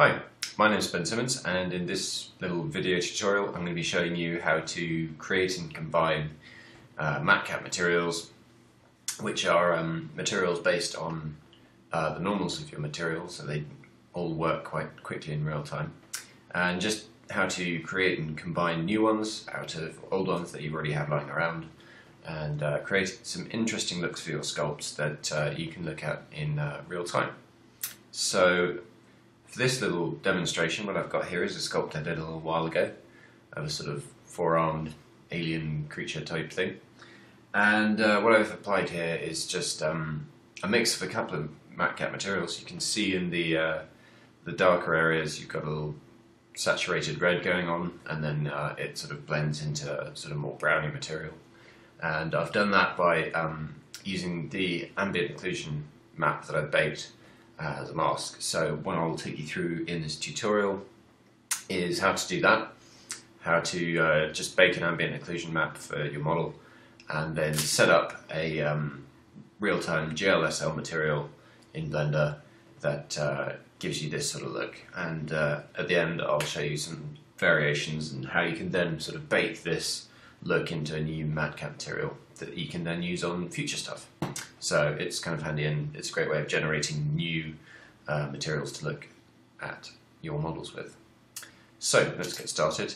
Hi, my name is Ben Simonds and in this little video tutorial I'm going to be showing you how to create and combine uh, MatCap materials which are um, materials based on uh, the normals of your material so they all work quite quickly in real time and just how to create and combine new ones out of old ones that you already have lying around and uh, create some interesting looks for your sculpts that uh, you can look at in uh, real time. So for this little demonstration, what I've got here is a sculpt I did a little while ago of a sort of four-armed alien creature type thing. And uh, what I've applied here is just um, a mix of a couple of MatCap materials. You can see in the uh, the darker areas you've got a little saturated red going on and then uh, it sort of blends into a sort of more browny material and I've done that by um, using the ambient occlusion map that I baked uh, as a mask. So what I'll take you through in this tutorial is how to do that, how to uh, just bake an ambient occlusion map for your model and then set up a um, real-time GLSL material in Blender that uh, gives you this sort of look and uh, at the end I'll show you some variations and how you can then sort of bake this look into a new MatCap material that you can then use on future stuff. So it's kind of handy and it's a great way of generating new uh, materials to look at your models with. So let's get started.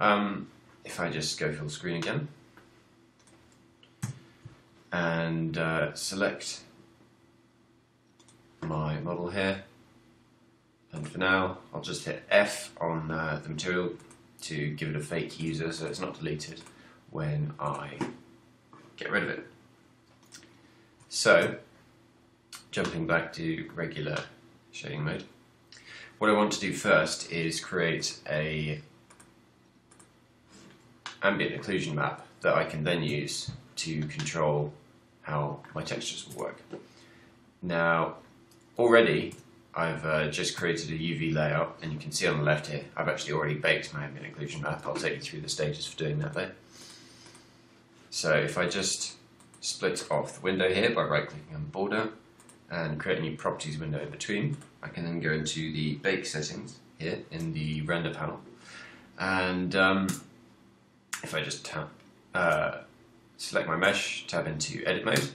Um, if I just go full screen again and uh, select my model here and for now I'll just hit F on uh, the material to give it a fake user so it's not deleted when I get rid of it. So, jumping back to regular shading mode, what I want to do first is create a ambient occlusion map that I can then use to control how my textures will work. Now, already I've uh, just created a UV layout and you can see on the left here I've actually already baked my ambient occlusion map. I'll take you through the stages for doing that later. So if I just split off the window here by right clicking on border and create a new properties window in between, I can then go into the bake settings here in the render panel. And um, if I just tap, uh, select my mesh, tab into edit mode.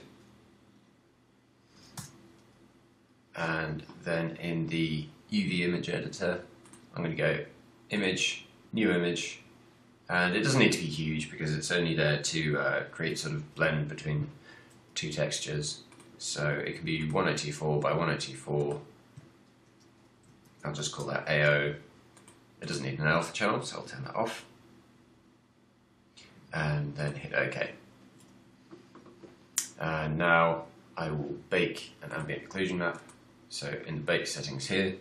And then in the UV image editor I'm going to go image, new image and it doesn't need to be huge because it's only there to uh, create sort of blend between two textures. So it can be 1024 by 1024 I'll just call that AO it doesn't need an alpha channel so I'll turn that off. And then hit OK. And now I will bake an ambient occlusion map. So in the bake settings here,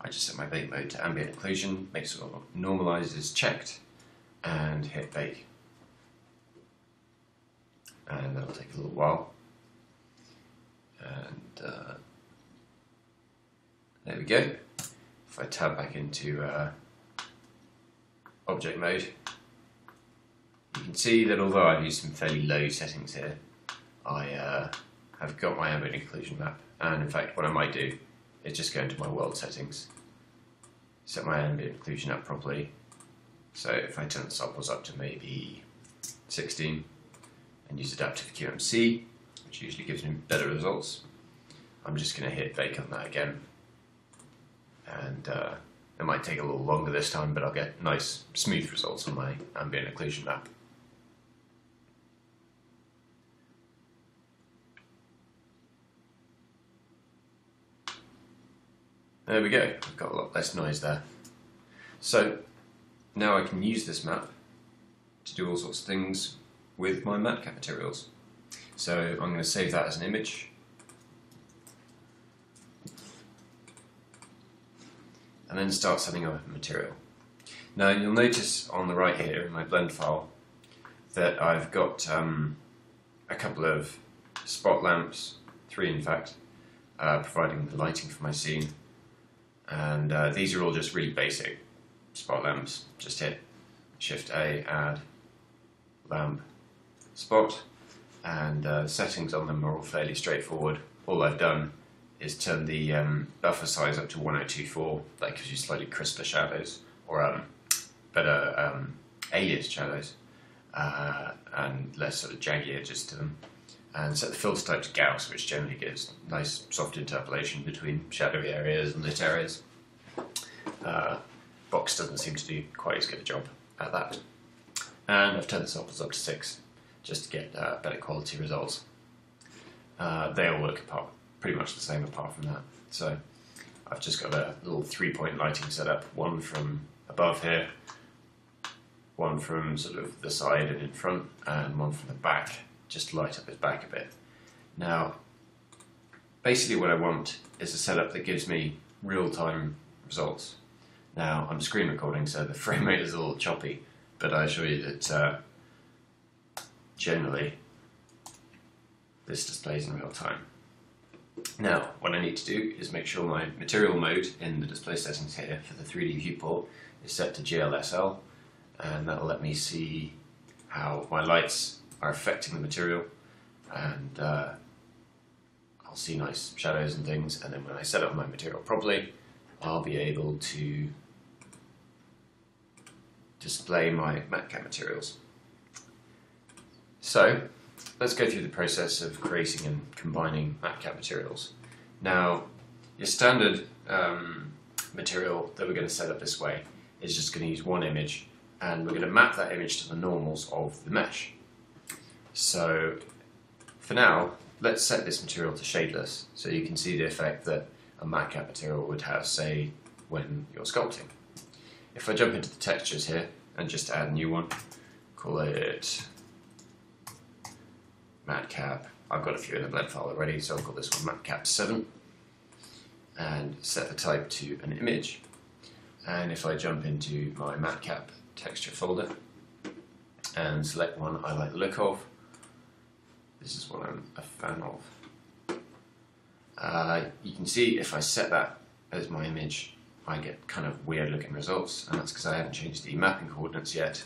I just set my bake mode to ambient occlusion, make sure normalize is checked, and hit bake. And that'll take a little while. And uh, there we go. If I tab back into uh, object mode, you can see that although I've used some fairly low settings here, I uh, have got my ambient occlusion map and in fact what I might do is just go into my world settings set my ambient occlusion up properly so if I turn the samples up to maybe 16 and use adaptive QMC which usually gives me better results I'm just going to hit bake on that again. And uh, it might take a little longer this time but I'll get nice smooth results on my ambient occlusion map. There we go, I've got a lot less noise there. So now I can use this map to do all sorts of things with my MatCap materials. So I'm going to save that as an image. And then start setting up a material. Now you'll notice on the right here in my blend file that I've got um, a couple of spot lamps, three in fact, uh, providing the lighting for my scene and uh, these are all just really basic spot lamps. Just hit Shift A, add lamp spot, and uh, settings on them are all fairly straightforward. All I've done is turn the um, buffer size up to 1024. That gives you slightly crisper shadows or um, better um, alias shadows uh, and less sort of jaggy edges to them. And set the filter type to Gauss, which generally gives nice soft interpolation between shadowy areas and lit areas. Uh, Box doesn't seem to do quite as good a job at that. And I've turned the samples up to 6 just to get uh, better quality results. Uh, they all look apart, pretty much the same apart from that. So I've just got a little three point lighting set up, one from above here, one from sort of the side and in front, and one from the back, just to light up his back a bit. Now, basically what I want is a setup that gives me real-time results. Now, I'm screen recording, so the frame rate is a little choppy, but I assure you that uh, generally this displays in real time. Now, what I need to do is make sure my material mode in the display settings here for the 3D viewport is set to GLSL, and that'll let me see how my lights are affecting the material, and uh, I'll see nice shadows and things, and then when I set up my material properly, I'll be able to display my MatCap materials. So, let's go through the process of creating and combining MatCap materials. Now, your standard um, material that we're going to set up this way is just going to use one image and we're going to map that image to the normals of the mesh. So for now, let's set this material to shadeless so you can see the effect that a MatCap material would have, say, when you're sculpting. If I jump into the textures here and just add a new one, call it matcap. I've got a few in the blend file already, so I'll call this one matcap 7 and set the type to an image. And if I jump into my matcap texture folder and select one I like the look of, this is what I'm a fan of. Uh, you can see if I set that as my image, I get kind of weird looking results, and that's because I haven't changed the mapping coordinates yet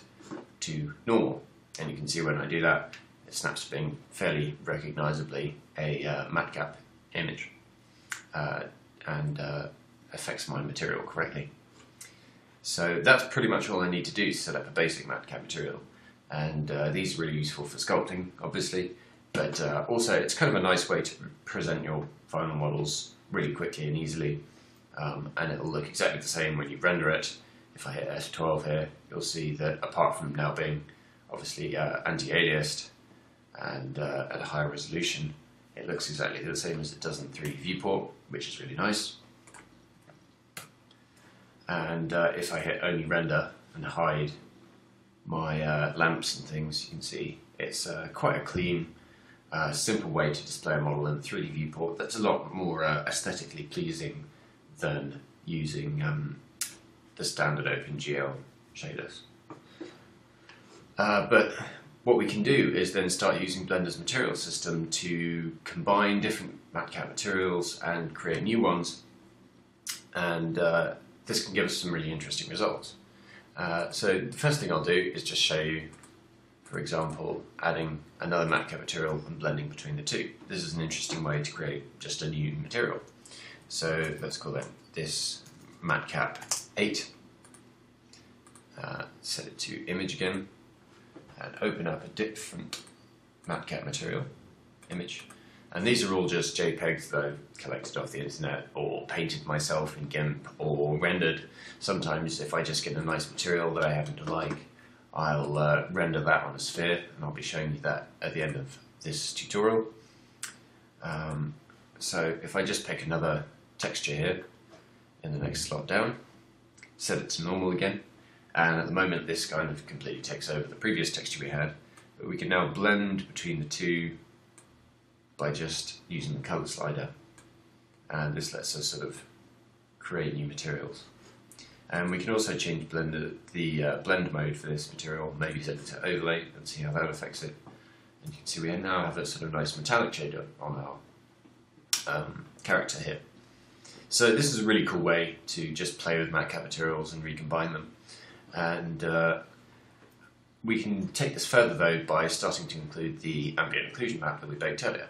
to normal. And you can see when I do that, it snaps to being fairly recognisably a uh, matcap image uh, and uh, affects my material correctly. So that's pretty much all I need to do to set up a basic matcap material. And uh, these are really useful for sculpting, obviously, but uh, also it's kind of a nice way to present your final models really quickly and easily. Um, and it'll look exactly the same when you render it. If I hit F12 here, you'll see that apart from now being obviously uh, anti-aliased, and uh, at a higher resolution it looks exactly the same as it does in 3D viewport which is really nice and uh, if I hit only render and hide my uh, lamps and things you can see it's uh, quite a clean uh, simple way to display a model in 3D viewport that's a lot more aesthetically pleasing than using um, the standard OpenGL shaders. but what we can do is then start using Blender's material system to combine different matcap materials and create new ones. And uh, this can give us some really interesting results. Uh, so the first thing I'll do is just show you, for example, adding another matcap material and blending between the two. This is an interesting way to create just a new material. So let's call it this matcap 8. Uh, set it to image again and open up a different matcap material image. And these are all just JPEGs that I've collected off the internet or painted myself in GIMP or rendered. Sometimes if I just get a nice material that I happen to like, I'll uh, render that on a sphere and I'll be showing you that at the end of this tutorial. Um, so if I just pick another texture here in the next slot down, set it to normal again, and at the moment this kind of completely takes over the previous texture we had, but we can now blend between the two by just using the color slider. And this lets us sort of create new materials. And we can also change blender, the uh, blend mode for this material, maybe set it to overlay and see how that affects it. And you can see we now have a sort of nice metallic shader on our um, character here. So this is a really cool way to just play with matcap materials and recombine them. And uh, we can take this further though by starting to include the ambient occlusion map that we baked earlier.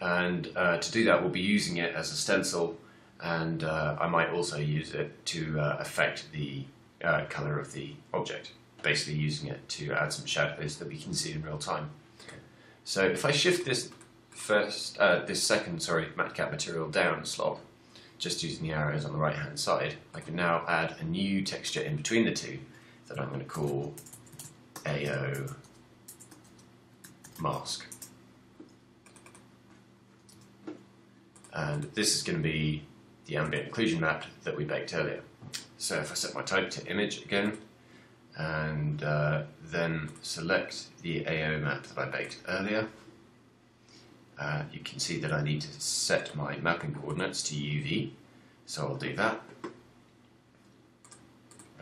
And uh, to do that, we'll be using it as a stencil, and uh, I might also use it to uh, affect the uh, color of the object, basically using it to add some shadows that we can see in real time. So if I shift this first, uh, this second, sorry, matcap material down a slot, just using the arrows on the right hand side, I can now add a new texture in between the two that I'm going to call AO mask. And this is going to be the ambient occlusion map that we baked earlier. So if I set my type to image again, and uh, then select the AO map that I baked earlier, uh, you can see that I need to set my mapping coordinates to UV, so I'll do that.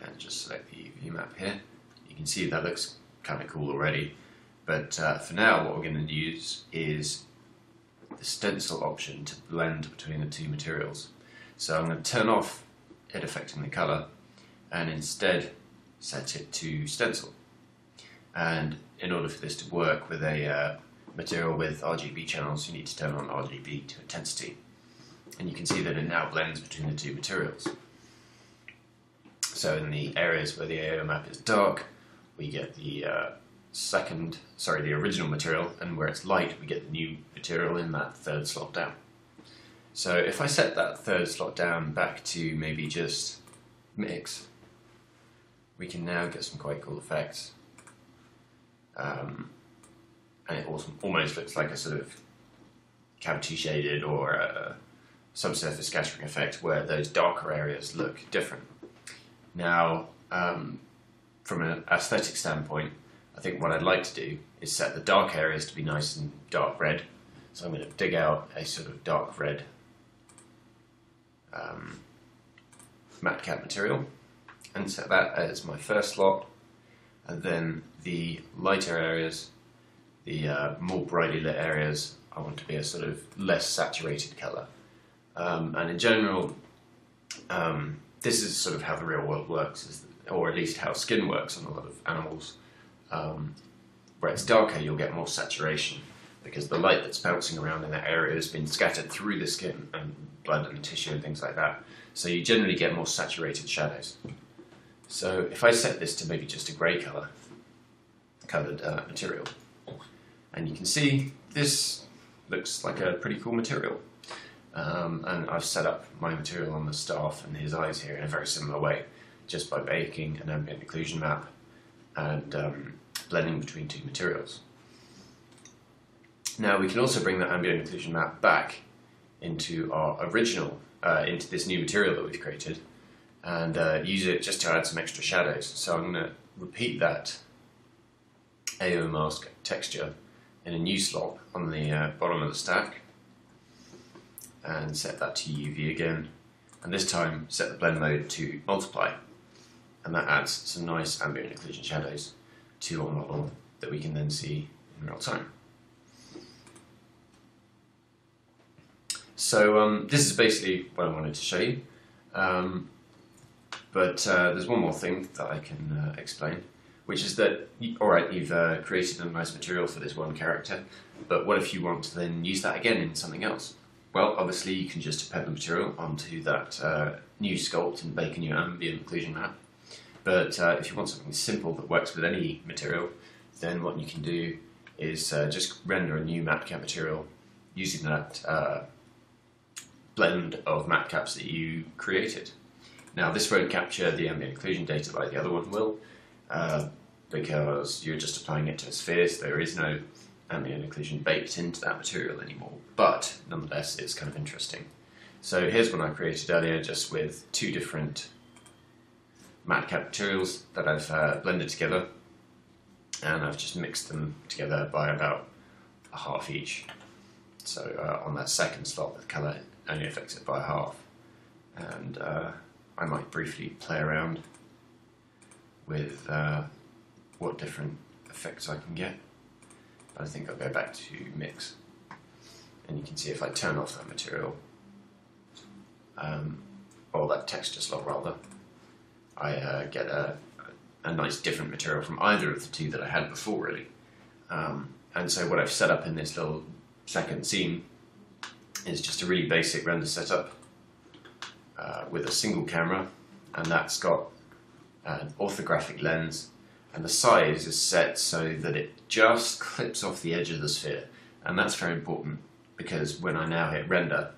And just select the UV map here. You can see that looks kind of cool already, but uh, for now what we're going to use is the stencil option to blend between the two materials. So I'm going to turn off it affecting the colour and instead set it to stencil. And in order for this to work with a uh, material with RGB channels, you need to turn on RGB to intensity. And you can see that it now blends between the two materials. So in the areas where the AO map is dark, we get the uh, second, sorry, the original material, and where it's light, we get the new material in that third slot down. So if I set that third slot down back to maybe just mix, we can now get some quite cool effects. Um, and it almost looks like a sort of cavity shaded or a subsurface scattering effect where those darker areas look different. Now, um, from an aesthetic standpoint, I think what I'd like to do is set the dark areas to be nice and dark red. So I'm going to dig out a sort of dark red um, matcap material and set that as my first slot. And then the lighter areas, the uh, more brightly lit areas, I want to be a sort of less saturated colour. Um, and in general, um, this is sort of how the real world works, or at least how skin works on a lot of animals. Um, where it's darker, you'll get more saturation because the light that's bouncing around in that area has been scattered through the skin and blood and tissue and things like that. So you generally get more saturated shadows. So if I set this to maybe just a grey colour, coloured uh, material, and you can see this looks like a pretty cool material. Um, and I've set up my material on the staff and his eyes here in a very similar way, just by baking an ambient occlusion map and um, blending between two materials. Now we can also bring that ambient occlusion map back into our original, uh, into this new material that we've created, and uh, use it just to add some extra shadows. So I'm going to repeat that AO mask texture in a new slot on the uh, bottom of the stack and set that to UV again and this time set the blend mode to multiply and that adds some nice ambient occlusion shadows to our model that we can then see in real time. So um, this is basically what I wanted to show you. Um, but uh, there's one more thing that I can uh, explain, which is that, all right, you've uh, created a nice material for this one character, but what if you want to then use that again in something else? Well, obviously you can just append the material onto that uh, new sculpt and bake a new ambient occlusion map. But uh, if you want something simple that works with any material, then what you can do is uh, just render a new matcap material using that blend of matcaps that you created. Now this won't capture the ambient occlusion data like the other one will, uh, because you're just applying it to a sphere, there is no ambient occlusion baked into that material anymore, but nonetheless it's kind of interesting. So here's one I created earlier just with two different matcap materials that I've uh, blended together and I've just mixed them together by about a half each. So uh, on that second slot the colour only affects it by half and uh, I might briefly play around with uh, what different effects I can get. I think I'll go back to mix. And you can see if I turn off that material, um, or that texture slot rather, I uh, get a, a nice different material from either of the two that I had before really. Um, and so what I've set up in this little second scene is just a really basic render setup uh, with a single camera, and that's got an orthographic lens, and the size is set so that it just clips off the edge of the sphere, and that's very important because when I now hit render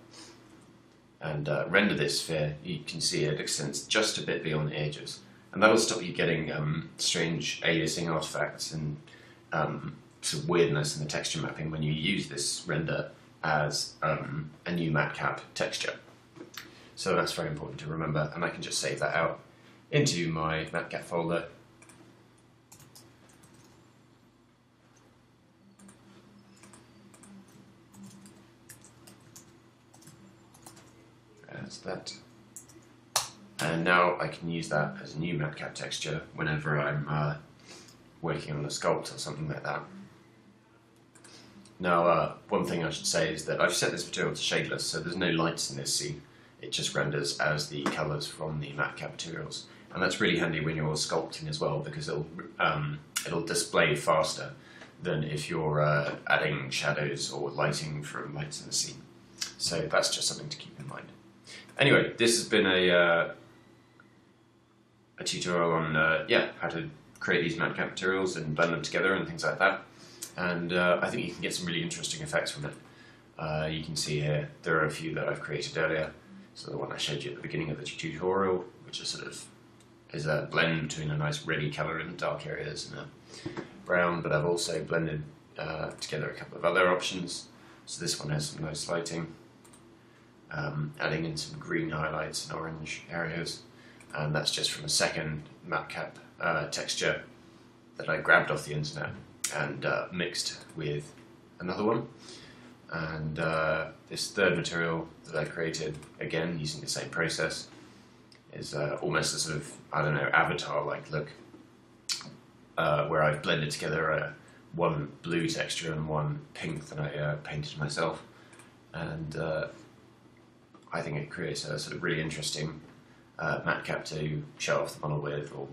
and uh, render this sphere, you can see it extends just a bit beyond the edges, and that'll stop you getting um, strange aliasing artifacts and um, weirdness in the texture mapping when you use this render as um, a new matcap texture. So that's very important to remember, and I can just save that out into my matcap folder. As that. And now I can use that as a new matcap texture whenever I'm uh, working on a sculpt or something like that. Now, uh, one thing I should say is that I've set this material to shadeless, so there's no lights in this scene. It just renders as the colours from the matcap materials. And that's really handy when you're sculpting as well, because it'll, um, it'll display faster than if you're uh, adding shadows or lighting from lights in the scene. So that's just something to keep in mind. Anyway, this has been a, uh, a tutorial on uh, yeah how to create these matcap materials and blend them together and things like that and uh, I think you can get some really interesting effects from it. Uh, you can see here there are a few that I've created earlier. So the one I showed you at the beginning of the tutorial, which is sort of is a blend between a nice reddy colour in the dark areas and a brown, but I've also blended uh, together a couple of other options. So this one has some nice lighting, um, adding in some green highlights and orange areas, and that's just from a second matcap uh, texture that I grabbed off the internet and uh, mixed with another one. And uh, this third material that I created, again using the same process, is uh, almost a sort of, I don't know, avatar-like look, uh, where I've blended together a, one blue texture and one pink that I uh, painted myself. And uh, I think it creates a sort of really interesting matcap to show off the model with or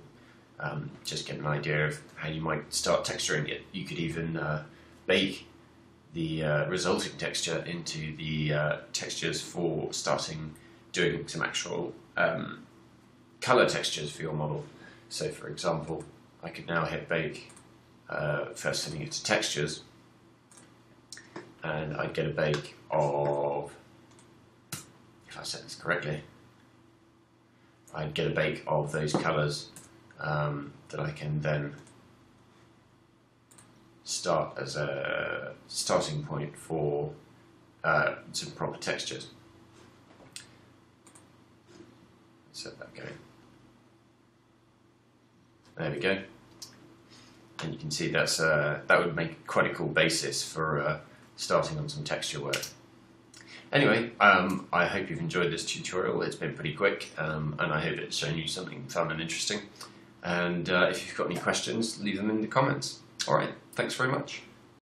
um, just get an idea of how you might start texturing it. You could even uh, bake the uh, resulting texture into the uh, textures for starting doing some actual um, color textures for your model. So for example, I could now hit bake, uh, first setting it to textures, and I'd get a bake of, if I set this correctly, I'd get a bake of those colors um, that I can then start as a starting point for uh, some proper textures. Set that going. There we go. And you can see that's uh, that would make quite a cool basis for uh, starting on some texture work. Anyway, um, I hope you've enjoyed this tutorial. It's been pretty quick, um, and I hope it's shown you something fun and interesting. And uh, if you've got any questions, leave them in the comments. All right, thanks very much.